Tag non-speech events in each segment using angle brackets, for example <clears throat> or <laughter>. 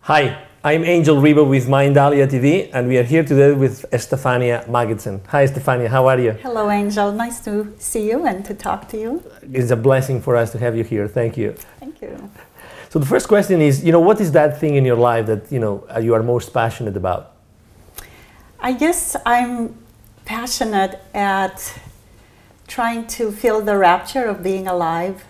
Hi, I'm Angel Ribo with Mindalia TV, and we are here today with Estefania Magidson. Hi, Estefania, how are you? Hello, Angel. Nice to see you and to talk to you. It's a blessing for us to have you here. Thank you. Thank you. So the first question is, you know, what is that thing in your life that you know uh, you are most passionate about? I guess I'm passionate at trying to feel the rapture of being alive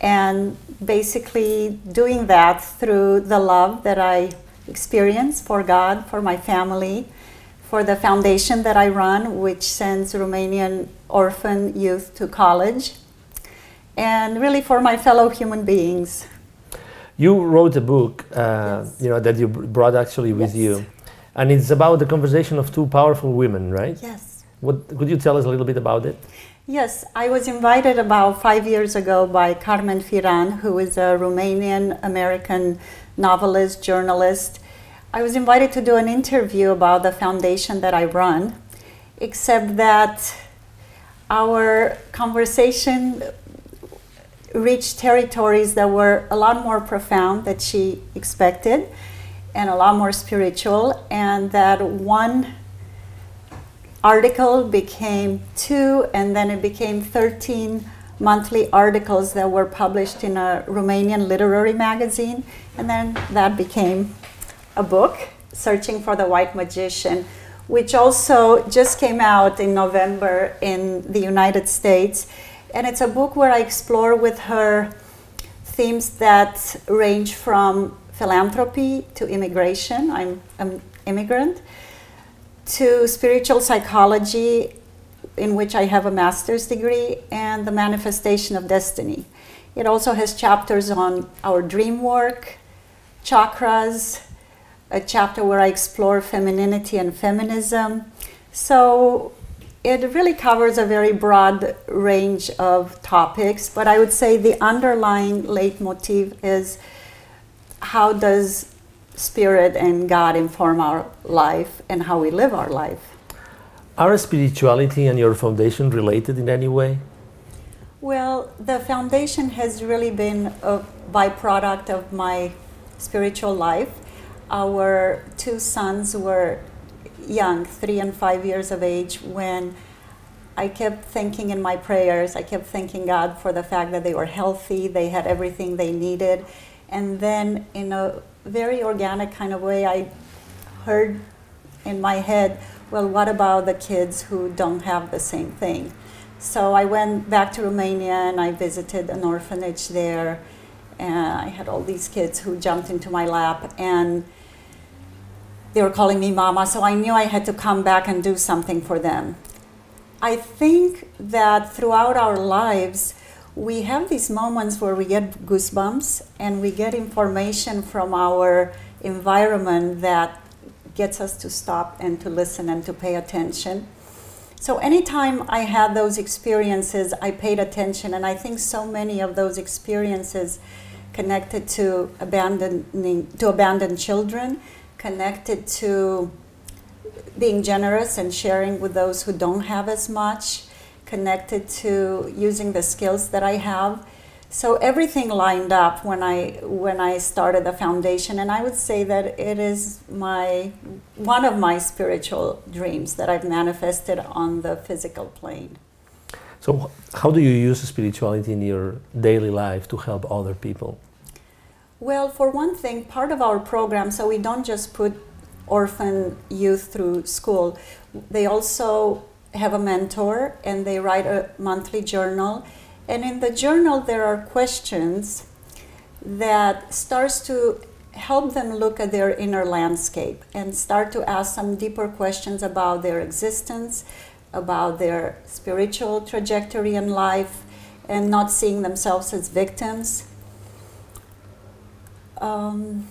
and basically doing that through the love that I experience for God, for my family, for the foundation that I run, which sends Romanian orphan youth to college, and really for my fellow human beings. You wrote a book, uh, Yes. you know, that you brought actually with Yes. you, and it's about the conversation of two powerful women, right? Yes. What could you tell us a little bit about it? Yes, I was invited about five years ago by Carmen Firan, who is a Romanian American novelist, journalist. I was invited to do an interview about the foundation that I run, except that our conversation reached territories that were a lot more profound than she expected and a lot more spiritual, and that one article became two, and then it became 13 monthly articles that were published in a Romanian literary magazine, and then that became a book, Searching for the White Magician, which also just came out in November in the United States. And it's a book where I explore with her themes that range from philanthropy to immigration. I'm an immigrant to spiritual psychology, in which I have a master's degree, and the manifestation of destiny. It also has chapters on our dream work, chakras, a chapter where I explore femininity and feminism. So it really covers a very broad range of topics, but I would say the underlying leitmotif is how does spirit and God inform our life and how we live our life. Are spirituality and your foundation related in any way? Well, the foundation has really been a byproduct of my spiritual life. Our two sons were young, three and five years of age, when I kept thinking in my prayers, I kept thanking God for the fact that they were healthy, they had everything they needed. And then, in a very organic kind of way, I heard in my head, well, what about the kids who don't have the same thing? So I went back to Romania and I visited an orphanage there. And I had all these kids who jumped into my lap and they were calling me mama, so I knew I had to come back and do something for them. I think that throughout our lives, we have these moments where we get goosebumps and we get information from our environment that gets us to stop and to listen and to pay attention. So, anytime I had those experiences, I paid attention, and I think so many of those experiences connected to abandoning to abandoned children, connected to being generous and sharing with those who don't have as much, connected to using the skills that I have. So everything lined up when I when I started the foundation, and I would say that it is my one of my spiritual dreams that I've manifested on the physical plane. So, how do you use spirituality in your daily life to help other people? Well, for one thing, part of our program, so we don't just put orphan youth through school, they also have a mentor and they write a monthly journal. And in the journal, there are questions that starts to help them look at their inner landscape and start to ask some deeper questions about their existence, about their spiritual trajectory in life, and not seeing themselves as victims. Um,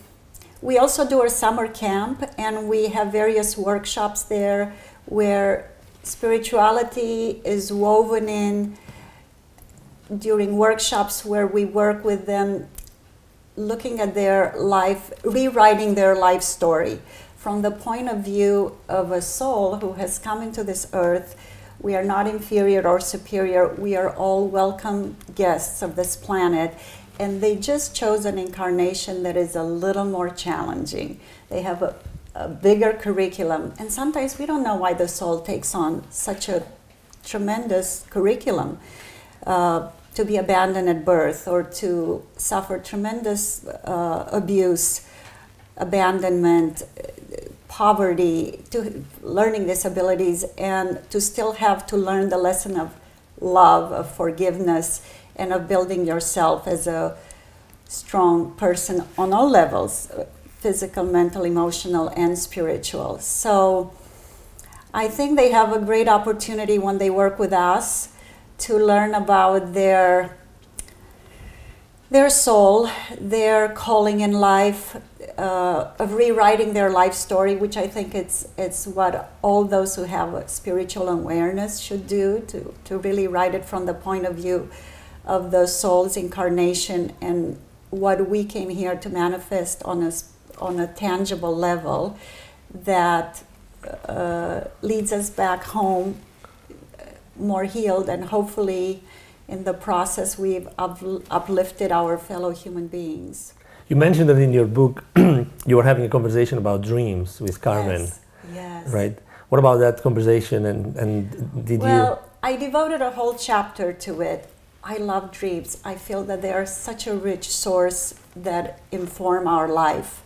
we also do a summer camp, and we have various workshops there where spirituality is woven in during workshops where we work with them looking at their life, rewriting their life story from the point of view of a soul who has come into this earth We are not inferior or superior. We are all welcome guests of this planet. And they just chose an incarnation that is a little more challenging. They have a, a bigger curriculum. And sometimes we don't know why the soul takes on such a tremendous curriculum. Uh, to be abandoned at birth or to suffer tremendous uh, abuse, abandonment, poverty, to learning disabilities, and to still have to learn the lesson of love, of forgiveness, and of building yourself as a strong person on all levels physical, mental, emotional, and spiritual. So I think they have a great opportunity when they work with us to learn about their their soul, their calling in life, uh, of rewriting their life story, which I think it's it's what all those who have spiritual awareness should do to to really write it from the point of view of the soul's incarnation and what we came here to manifest on a on a tangible level that uh, leads us back home more healed and hopefully in the process we've uplifted our fellow human beings. You mentioned that in your book <clears throat> you were having a conversation about dreams with Carmen. Yes. yes. Right. What about that conversation and, and did well, you Well, I devoted a whole chapter to it. I love dreams. I feel that they are such a rich source that inform our life.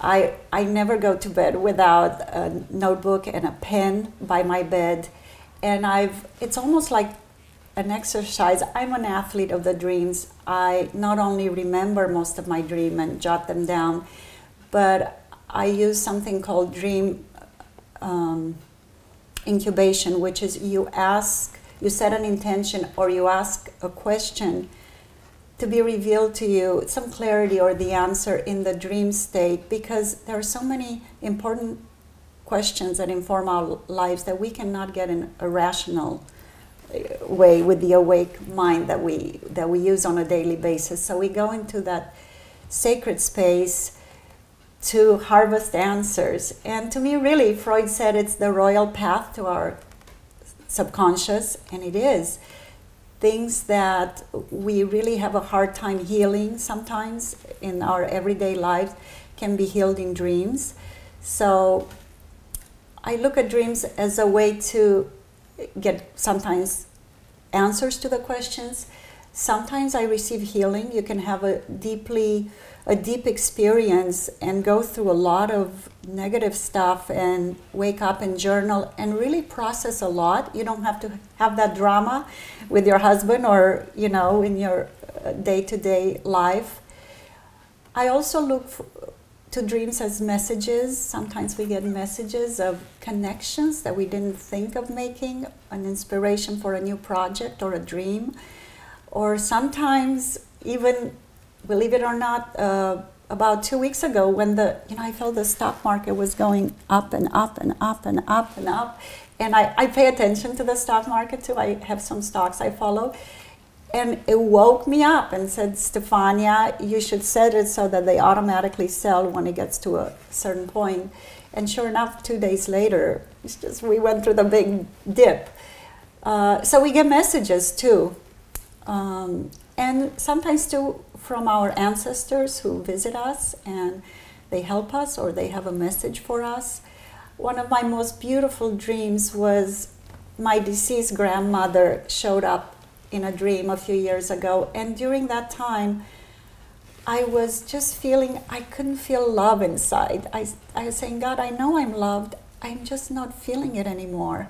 I, I never go to bed without a notebook and a pen by my bed and I've it's almost like an exercise. I'm an athlete of the dreams. I not only remember most of my dream and jot them down, but I use something called dream um, incubation, which is you ask, you set an intention, or you ask a question to be revealed to you, some clarity or the answer in the dream state, because there are so many important questions that inform our lives that we cannot get in a rational uh, way with the awake mind that we that we use on a daily basis. So we go into that sacred space to harvest answers. And to me, really, Freud said it's the royal path to our subconscious, and it is. Things that we really have a hard time healing sometimes in our everyday lives can be healed in dreams. So I look at dreams as a way to get sometimes answers to the questions. Sometimes I receive healing. You can have a deeply a deep experience and go through a lot of negative stuff and wake up and journal and really process a lot. You don't have to have that drama with your husband or, you know, in your day to day life. I also look for, to dreams as messages. Sometimes we get messages of connections that we didn't think of making, an inspiration for a new project or a dream. Or sometimes, even, believe it or not, uh, about two weeks ago when the, you know, I felt the stock market was going up and up and up and up and up. And I, I pay attention to the stock market too. I have some stocks I follow and it woke me up and said, Stefania, you should set it so that they automatically sell when it gets to a certain point. And sure enough, two days later, it's just we went through the big dip. Uh, so we get messages too, um, and sometimes too from our ancestors who visit us and they help us or they have a message for us. One of my most beautiful dreams was my deceased grandmother showed up in a dream a few years ago. And during that time, I was just feeling, I couldn't feel love inside. I, I was saying, God, I know I'm loved. I'm just not feeling it anymore.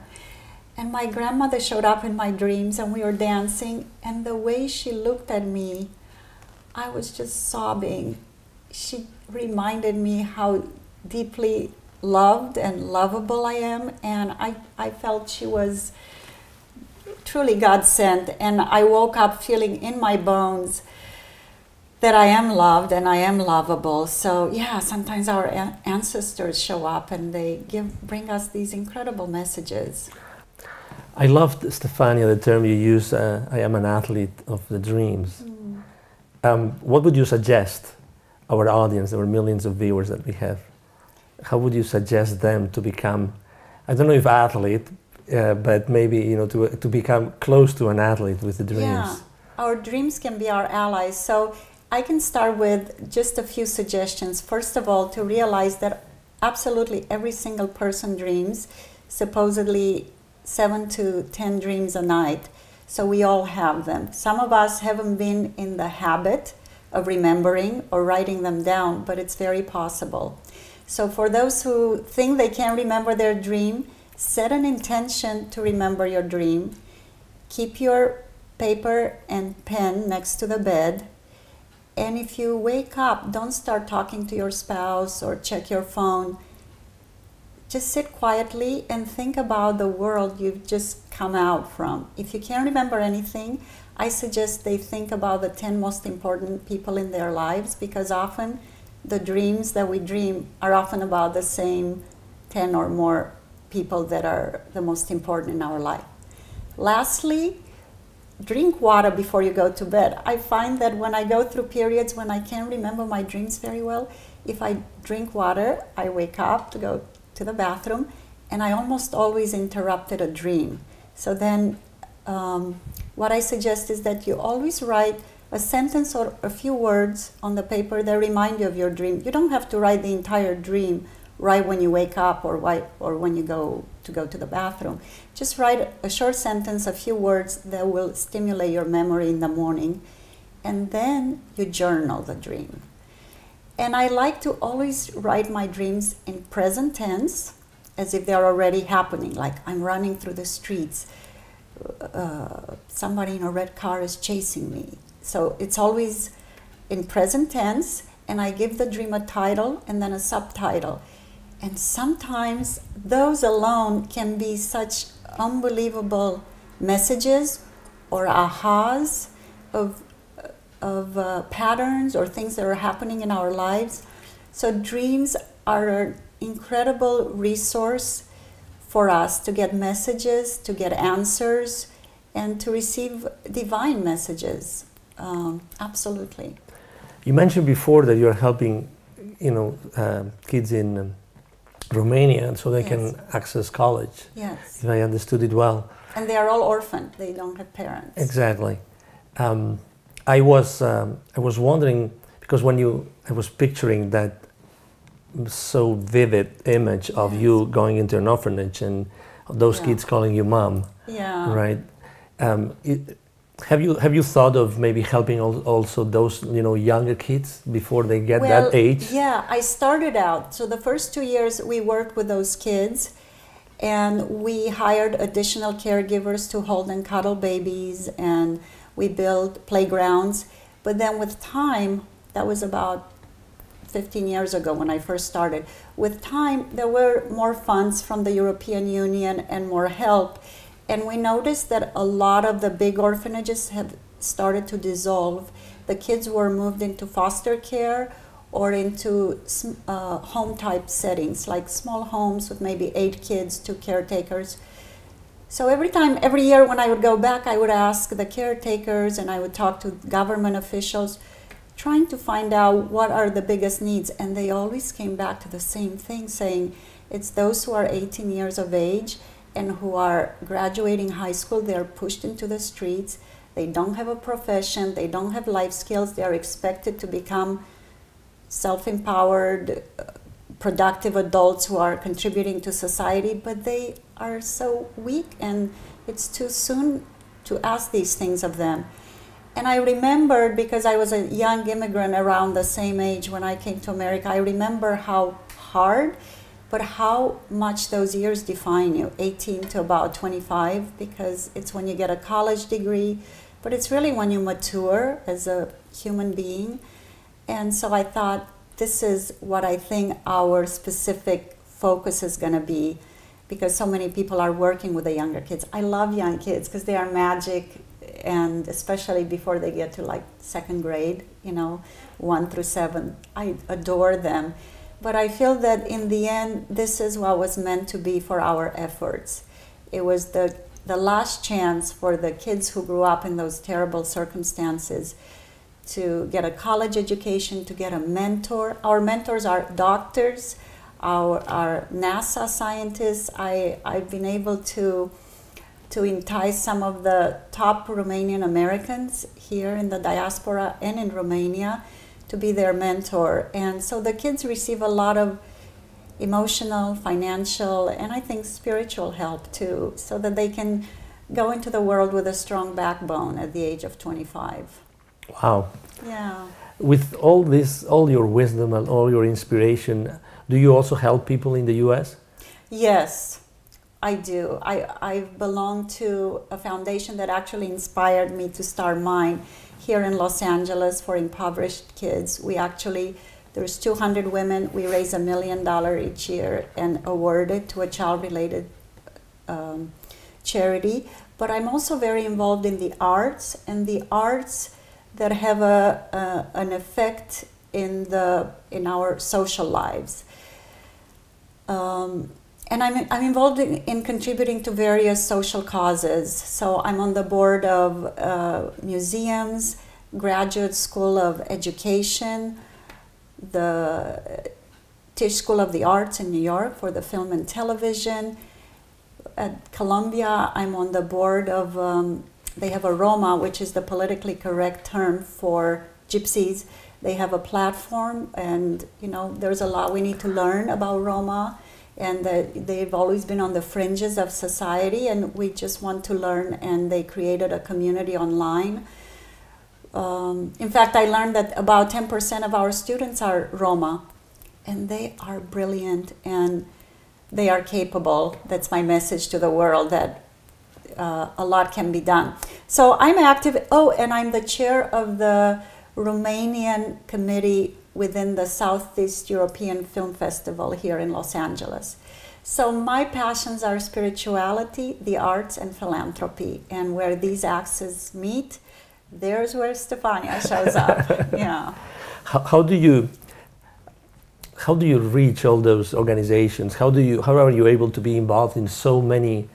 And my grandmother showed up in my dreams and we were dancing. And the way she looked at me, I was just sobbing. She reminded me how deeply loved and lovable I am. And I, I felt she was truly God sent. And I woke up feeling in my bones that I am loved and I am lovable. So yeah, sometimes our ancestors show up and they give bring us these incredible messages. I loved Stefania the term you use. Uh, I am an athlete of the dreams. Mm. Um, what would you suggest our audience, our millions of viewers that we have? How would you suggest them to become? I don't know if athlete, uh, but maybe you know to to become close to an athlete with the dreams. Yeah, our dreams can be our allies. So I can start with just a few suggestions. First of all, to realize that absolutely every single person dreams, supposedly seven to ten dreams a night. So we all have them. Some of us haven't been in the habit of remembering or writing them down, but it's very possible. So for those who think they can't remember their dream, set an intention to remember your dream. Keep your paper and pen next to the bed. And if you wake up, don't start talking to your spouse or check your phone. Just sit quietly and think about the world you've just come out from. If you can't remember anything, I suggest they think about the 10 most important people in their lives because often the dreams that we dream are often about the same 10 or more people that are the most important in our life. Lastly, drink water before you go to bed. I find that when I go through periods when I can't remember my dreams very well, if I drink water, I wake up to go to the bathroom and I almost always interrupted a dream. So then, um, what I suggest is that you always write a sentence or a few words on the paper that remind you of your dream. You don't have to write the entire dream right when you wake up or, why, or when you go to go to the bathroom. Just write a short sentence, a few words that will stimulate your memory in the morning, and then you journal the dream. And I like to always write my dreams in present tense, as if they're already happening, like I'm running through the streets. Uh, somebody in a red car is chasing me. So it's always in present tense, and I give the dream a title and then a subtitle. And sometimes those alone can be such unbelievable messages or ahas of, of uh, patterns or things that are happening in our lives. So, dreams are an incredible resource for us to get messages, to get answers, and to receive divine messages. Um, absolutely. You mentioned before that you're helping, you know, uh, kids in um, Romania so they yes. can access college. Yes. If I understood it well. And they are all orphaned. They don't have parents. Exactly. Um, I was um, I was wondering because when you I was picturing that so vivid image of yes. you going into an orphanage and those yeah. kids calling you mom. Yeah. Right. Um, it, have you have you thought of maybe helping also those you know younger kids before they get well, that age? Yeah, I started out. So the first two years we worked with those kids, and we hired additional caregivers to hold and cuddle babies, and we built playgrounds. But then with time, that was about 15 years ago when I first started. With time, there were more funds from the European Union and more help and we noticed that a lot of the big orphanages have started to dissolve. The kids were moved into foster care or into uh, home type settings, like small homes with maybe eight kids, two caretakers. So every time, every year when I would go back, I would ask the caretakers and I would talk to government officials, trying to find out what are the biggest needs. And they always came back to the same thing, saying it's those who are 18 years of age and who are graduating high school, they're pushed into the streets. They don't have a profession, they don't have life skills, they are expected to become self empowered, productive adults who are contributing to society, but they are so weak and it's too soon to ask these things of them. And I remembered because I was a young immigrant around the same age when I came to America, I remember how hard but how much those years define you 18 to about 25 because it's when you get a college degree but it's really when you mature as a human being and so i thought this is what i think our specific focus is going to be because so many people are working with the younger kids i love young kids because they are magic and especially before they get to like second grade you know one through seven i adore them but I feel that in the end, this is what was meant to be for our efforts. It was the, the last chance for the kids who grew up in those terrible circumstances to get a college education, to get a mentor. Our mentors are doctors, our, our NASA scientists. I, I've been able to, to entice some of the top Romanian Americans here in the diaspora and in Romania to be their mentor. And so the kids receive a lot of emotional, financial, and I think spiritual help too, so that they can go into the world with a strong backbone at the age of 25. Wow. Yeah. With all this, all your wisdom and all your inspiration, do you also help people in the US? Yes, I do. I, I belong to a foundation that actually inspired me to start mine here in Los Angeles for impoverished kids. We actually, there's 200 women. We raise a million dollar each year and award it to a child-related um, charity. But I'm also very involved in the arts and the arts that have a, an effect in the in our social lives. Um, and I'm, I'm involved in, in, contributing to various social causes. So I'm on the board of uh, museums, Graduate School of Education, the Tisch School of the Arts in New York for the film and television. At Columbia, I'm on the board of, um, they have a Roma, which is the politically correct term for gypsies. They have a platform, and you know, there's a lot we need to learn about Roma and that they've always been on the fringes of society and we just want to learn and they created a community online um, in fact i learned that about 10% of our students are roma and they are brilliant and they are capable that's my message to the world that uh, a lot can be done so i'm active oh and i'm the chair of the romanian committee within the Southeast European Film Festival here in Los Angeles. So my passions are spirituality, the arts, and philanthropy. And where these axes meet, there's where Stefania shows up. <laughs> yeah. How, how, do you how do you reach all those organizations? How do you how are you able to be involved in so many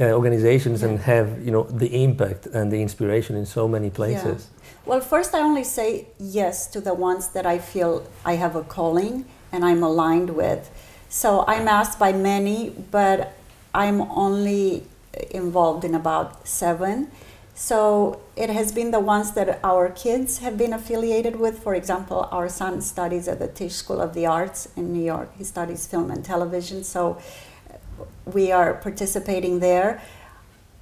uh, organizations and have you know the impact and the inspiration in so many places? Well, first, I only say yes to the ones that I feel I have a calling and I'm aligned with. So I'm asked by many, but I'm only involved in about seven. So it has been the ones that our kids have been affiliated with. For example, our son studies at the Tisch School of the Arts in New York. He studies film and television, so we are participating there.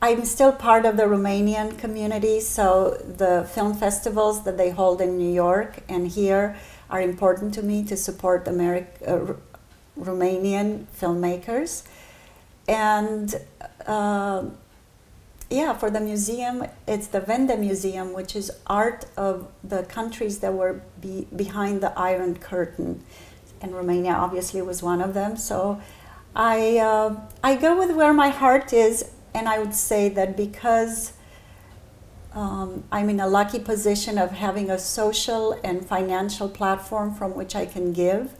I'm still part of the Romanian community, so the film festivals that they hold in New York and here are important to me to support Ameri- uh, Romanian filmmakers. And uh, yeah, for the museum, it's the Wende Museum, which is art of the countries that were be behind the Iron Curtain. And Romania obviously was one of them. So I, uh, I go with where my heart is and I would say that because um, I'm in a lucky position of having a social and financial platform from which I can give,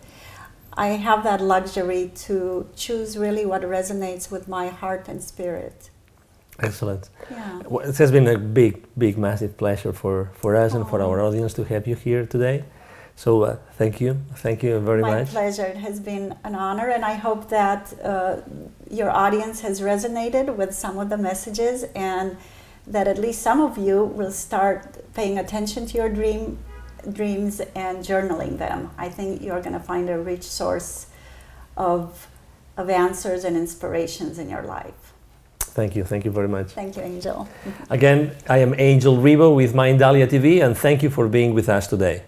I have that luxury to choose really what resonates with my heart and spirit. Excellent. Yeah. Well, it has been a big, big, massive pleasure for, for us and for our audience to have you here today. So uh, thank you, thank you very My much. My pleasure. It has been an honor, and I hope that uh, your audience has resonated with some of the messages, and that at least some of you will start paying attention to your dream dreams and journaling them. I think you're going to find a rich source of of answers and inspirations in your life. Thank you. Thank you very much. Thank you, Angel. Again, I am Angel Ribo with Mindalia TV, and thank you for being with us today.